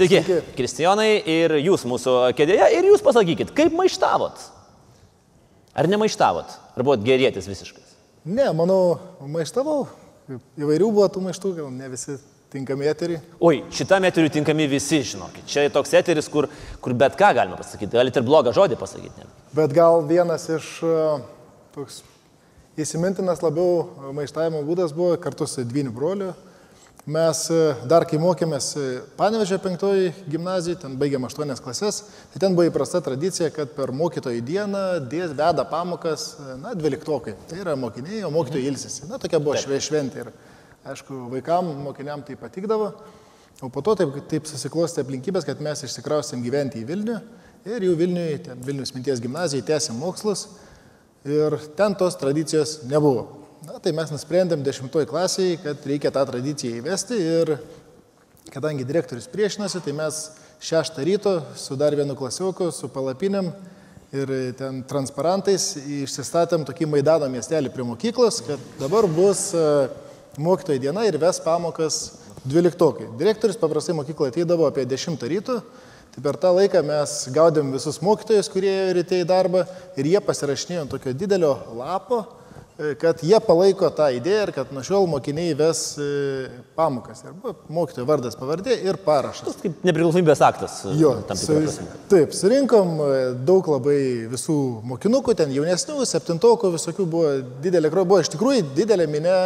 Sveiki, Sveiki. Kristijonai, ir jūs mūsų kėdėje, ir jūs pasakykit, kaip maištavot? Ar nemaištavot? Ar buvot gerėtis visiškas? Ne, manau, maištavau. Įvairių buvo tų maištų, gal ne visi tinkami eteriai. Oi, šitam eteriui tinkami visi, žinokit. Čia toks eteris, kur, kur bet ką galima pasakyti. Galite ir blogą žodį pasakyti. Bet gal vienas iš toks įsimintinas labiau maištavimo būdas buvo kartu su dviniu broliu Mes e, dar kai mokėmės e, Panevežė penktoji gimnazijai, ten baigėm aštuonias klases, tai ten buvo įprasta tradicija, kad per mokytojų dieną dės veda pamokas, e, na, dvyliktokai. Tai yra mokiniai, o mokytojai ilsisi. Na, tokia buvo švė šventė ir, aišku, vaikam, mokiniam tai patikdavo. O po to taip, taip susiklosti aplinkybės, kad mes išsikraustėm gyventi į Vilnių ir jau Vilniui, ten Vilnius minties gimnazijai, tęsėm mokslus ir ten tos tradicijos nebuvo. Na, tai mes nusprendėm dešimtoj klasiai, kad reikia tą tradiciją įvesti ir kadangi direktorius priešinasi, tai mes šeštą ryto su dar vienu klasioku, su palapinėm ir ten transparantais išsistatėm tokį Maidano miestelį prie mokyklos, kad dabar bus e, mokytojų diena ir ves pamokas dvyliktokai. Direktorius paprastai mokykloje ateidavo apie 10 ryto, tai per tą laiką mes gaudėm visus mokytojus, kurie ryte į darbą ir jie pasirašinėjo tokio didelio lapo kad jie palaiko tą idėją ir kad nuo šiol mokiniai ves e, pamokas. Arba mokytojo vardas, pavardė ir parašas. Tas kaip nepriklausomybės aktas. E, jo, su, taip, surinkom daug labai visų mokinukų, ten jaunesnių, septintokų, visokių buvo didelė, buvo iš tikrųjų didelė minė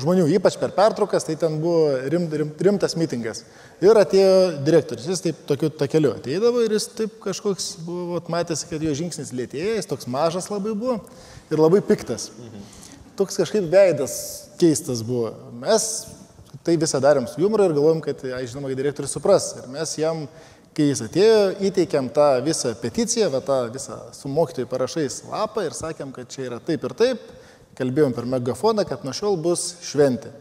žmonių, ypač per pertraukas, tai ten buvo rim, rim, rimtas mitingas. Ir atėjo direktorius, jis taip tokiu takeliu ateidavo ir jis taip kažkoks buvo, matėsi, kad jo žingsnis lėtėja, jis toks mažas labai buvo ir labai piktas. Toks kažkaip veidas keistas buvo. Mes tai visą darėm su humoru ir galvojom, kad, ai, žinoma, direktorius supras. Ir mes jam, kai jis atėjo, įteikėm tą visą peticiją, va, tą visą su mokytojai parašais lapą ir sakėm, kad čia yra taip ir taip. Kalbėjom per megafoną, kad nuo šiol bus šventė.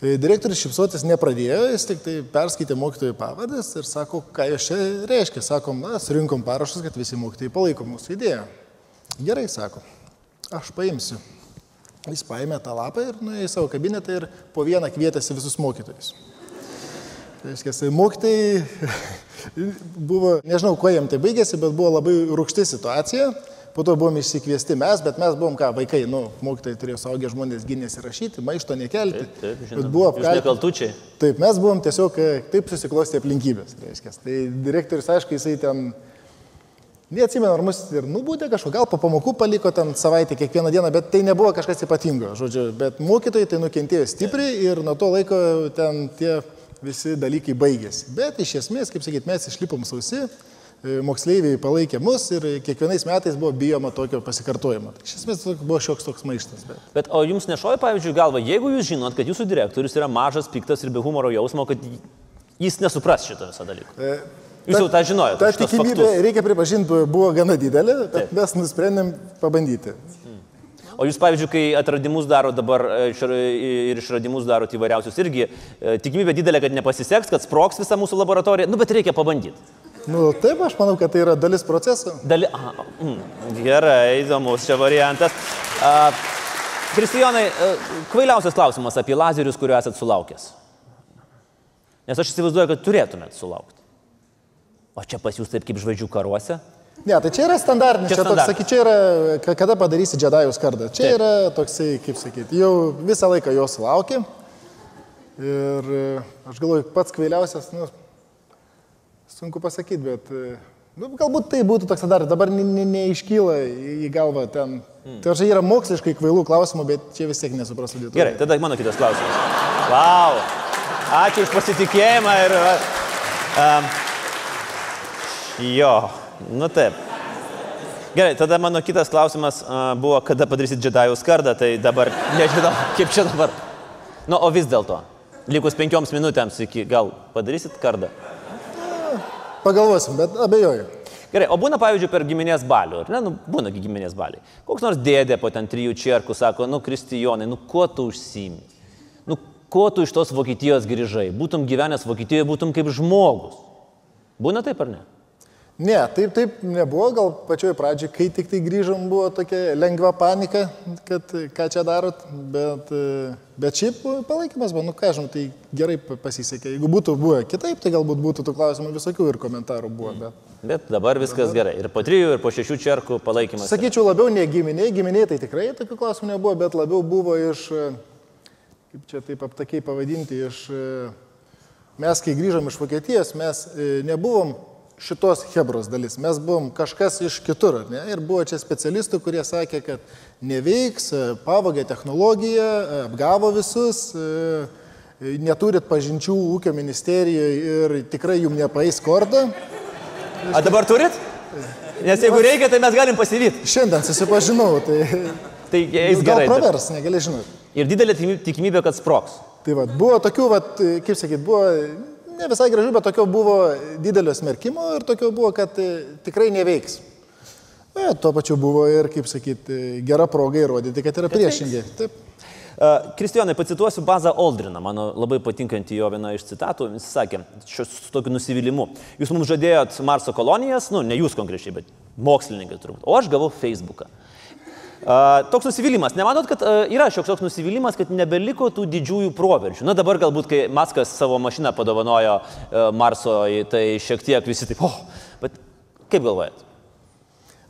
Tai direktorius šipsotis nepradėjo, jis tik tai perskaitė mokytojų pavadės ir sako, ką jos čia reiškia. Sakom, na, surinkom parašus, kad visi mokytojai palaiko mūsų idėją. Gerai, sako, aš paimsiu. Jis paėmė tą lapą ir nuėjo į savo kabinetą ir po vieną kvietėsi visus mokytojus. Tai reiškia, mokytojai buvo, nežinau, kuo jiem tai baigėsi, bet buvo labai rūkšti situacija. Po to buvom išsikviesti mes, bet mes buvom ką, vaikai, nu, mokytojai turėjo saugę žmonės gynėsi rašyti, maišto nekelti. Taip, taip. Buvo apkaltinti. Taip, mes buvom tiesiog, taip susiklosti aplinkybės. Reiškia. Tai direktorius, aišku, jisai ten Neatsimenu, ar mus ir nubūdė kažko, gal po pamokų paliko ten savaitę kiekvieną dieną, bet tai nebuvo kažkas ypatingo, žodžiu, bet mokytojai tai nukentėjo stipriai ir nuo to laiko ten tie visi dalykai baigėsi. Bet iš esmės, kaip sakyt, mes išlipom sausi, e, moksleiviai palaikė mus ir kiekvienais metais buvo bijoma tokio pasikartojimo. Tai iš esmės buvo šioks toks maištas. Bet, bet o jums nešoja, pavyzdžiui, galva, jeigu jūs žinot, kad jūsų direktorius yra mažas, piktas ir be humoro jausmo, kad jis nesupras šito viso dalyko? E, Jūs jau tą žinojote. Ta tikimybė, reikia pripažinti, buvo gana didelė, bet Taip. mes nusprendėm pabandyti. O jūs, pavyzdžiui, kai atradimus daro dabar e, ir išradimus darot įvairiausius irgi, e, tikimybė didelė, kad nepasiseks, kad sproks visa mūsų laboratorija, nu bet reikia pabandyti. Nu, taip, aš manau, kad tai yra dalis proceso. Dali... Aha, mm, gerai, įdomus čia variantas. A, Kristijonai, e, kvailiausias klausimas apie lazerius, kuriuo esat sulaukęs. Nes aš įsivaizduoju, kad turėtumėt sulaukti. O čia pas jūs taip kaip žvaigždžių karuose? Ne, tai čia yra standartinis, čia, čia toks, sakyčiau, čia yra, kada padarysi džedajus kardą. Čia taip. yra toksai, kaip sakyti, jau visą laiką jos laukia. Ir e, aš galvoju, pats kvailiausias, nu, sunku pasakyti, bet nu, galbūt tai būtų toks standartas, dabar neiškyla ne, ne į galvą ten. Hmm. Tai čia yra moksliškai kvailų klausimų, bet čia vis tiek nesuprastų lietuvių. Gerai, tada mano kitas klausimas. Wow! Ačiū už pasitikėjimą ir... Um, Jo, nu taip. Gerai, tada mano kitas klausimas uh, buvo, kada padarysit džedajų skardą, tai dabar nežinau, kaip čia dabar. Nu, o vis dėlto, likus penkioms minutėms iki gal padarysit kardą? Pagalvosim, bet abejoju. Gerai, o būna, pavyzdžiui, per giminės balių, ar ne? Nu, būna giminės baliai. Koks nors dėdė po ten trijų čierkų sako, nu, Kristijonai, nu, kuo tu užsimi? Nu, kuo tu iš tos Vokietijos grįžai? Būtum gyvenęs Vokietijoje, būtum kaip žmogus. Būna taip ar ne? Ne, taip, taip nebuvo, gal pačioj pradžioj, kai tik tai grįžom, buvo tokia lengva panika, kad ką čia darot, bet, bet šiaip palaikymas buvo, nu ką žinau, tai gerai pasisekė. Jeigu būtų buvę kitaip, tai galbūt būtų tų klausimų visokių ir komentarų buvo. Bet, Bet dabar viskas dabar... gerai. Ir po trijų, ir po šešių čerkų palaikymas. sakyčiau, labiau ne giminiai, giminiai tai tikrai tokių klausimų nebuvo, bet labiau buvo iš, kaip čia taip aptakiai pavadinti, iš, mes kai grįžom iš Vokietijos, mes e, nebuvom šitos Hebros dalis. Mes buvom kažkas iš kitur. Ne? Ir buvo čia specialistų, kurie sakė, kad neveiks, e, pavogė technologiją, e, apgavo visus, e, neturit pažinčių ūkio ministerijoje ir tikrai jums nepaeis kordą. A dabar turit? Nes jeigu reikia, tai mes galim pasivyti. Šiandien susipažinau, tai... Tai gal gerai. pravers, negali žinoti. Ir didelė tikimybė, kad sproks. Tai va, buvo tokių, va, kaip sakyt, buvo ne visai gražu, bet tokio buvo didelio smerkimo ir tokio buvo, kad e, tikrai neveiks. E, tuo pačiu buvo ir, kaip sakyti, gera proga įrodyti, kad yra priešingai. Taip. Uh, Kristijonai, pacituosiu Bazą Aldriną, mano labai patinkantį jo vieną iš citatų. Jis sakė, su tokiu nusivylimu. Jūs mums žadėjot Marso kolonijas, nu, ne jūs konkrečiai, bet mokslininkai turbūt. O aš gavau Facebooką. Toks nusivylimas. Nemanot, kad yra šioks toks nusivylimas, kad nebeliko tų didžiųjų proveržių. Na dabar galbūt, kai Maskas savo mašiną padovanojo Marso, tai šiek tiek visi taip, oh, bet kaip galvojat?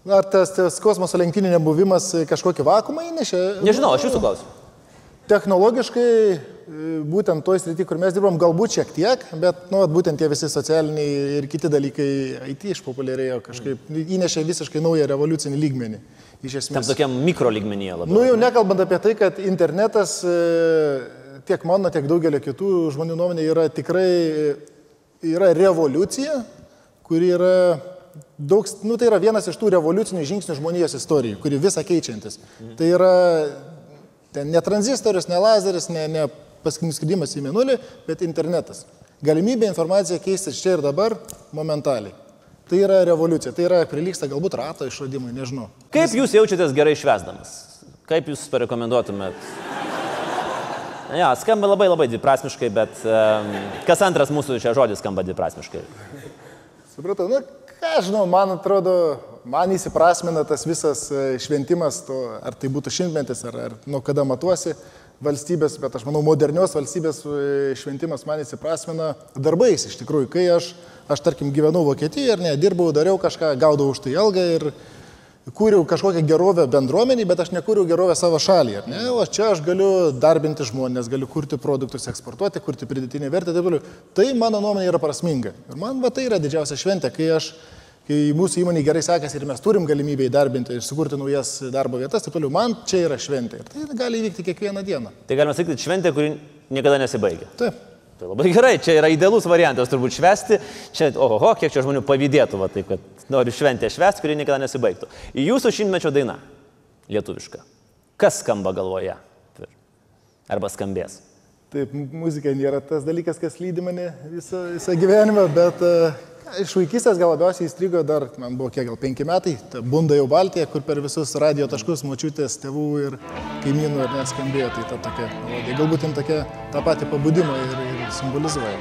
Ar tas, tas kosmoso lenktynių nebuvimas kažkokį vakumą įnešė? Nežinau, aš jūsų klausiu. Technologiškai, būtent toj srity, kur mes dirbam, galbūt šiek tiek, bet, nu, būtent tie visi socialiniai ir kiti dalykai IT išpopuliarėjo kažkaip, įnešė visiškai naują revoliucinį lygmenį. Iš esmės. Tam tokiam mikro lygmenyje labiau. Nu, jau nekalbant apie tai, kad internetas tiek mano, tiek daugelio kitų žmonių nuomonė yra tikrai yra revoliucija, kuri yra daug, nu, tai yra vienas iš tų revoliucinių žingsnių žmonijos istorijai, kuri visą keičiantis. Mhm. Tai yra ten ne tranzistorius, ne lazeris, ne, ne paskutinis skridimas į mėnulį, bet internetas. Galimybė informaciją keistis čia ir dabar momentaliai. Tai yra revoliucija, tai yra prilyksta galbūt rato išradimui, nežinau. Kaip jūs jaučiatės gerai švesdamas? Kaip jūs parekomenduotumėt? Ja, skamba labai labai dviprasmiškai, bet um, kas antras mūsų čia žodis skamba dviprasmiškai. Supratau, nu ką žinau, man atrodo, man įsiprasmina tas visas šventimas, to, ar tai būtų šimtmetis, ar, ar nuo kada matuosi valstybės, bet aš manau, modernios valstybės šventimas man įsiprasmina darbais iš tikrųjų, kai aš Aš tarkim gyvenau Vokietijoje ir ne, dirbau, dariau kažką, gaudavau už tai algą ir kūriau kažkokią gerovę bendruomenį, bet aš nekūriau gerovę savo šalį. Ne? O čia aš galiu darbinti žmonės, galiu kurti produktus, eksportuoti, kurti pridėtinę vertę taip toliau. Tai mano nuomonė yra prasminga. Ir man va, tai yra didžiausia šventė, kai aš kai mūsų įmonė gerai sekasi ir mes turim galimybę įdarbinti ir sukurti naujas darbo vietas, taip toliau, man čia yra šventė. Ir tai gali įvykti kiekvieną dieną. Tai galima sakyti, šventė, kuri niekada nesibaigia. Taip. Tai labai gerai, čia yra idealus variantas turbūt švesti. Čia, oho, kiek čia žmonių pavydėtų, va, taip, kad nori šventę švesti, kuri niekada nesibaigtų. Jūsų šimtmečio dainą, lietuviška. Kas skamba galvoje? Arba skambės? Taip, muzika nėra tas dalykas, kas lydi mane visą, visą gyvenimą, bet uh, Iš vaikystės gal labiausiai įstrigo dar, man buvo kiek gal penki metai, ta bunda jau Baltija, kur per visus radio taškus močiutės, tėvų ir kaimynų ir neskambėjo, tai ta tokia melodija. Galbūt jin tokia tą patį pabudimą ir, ir символизує.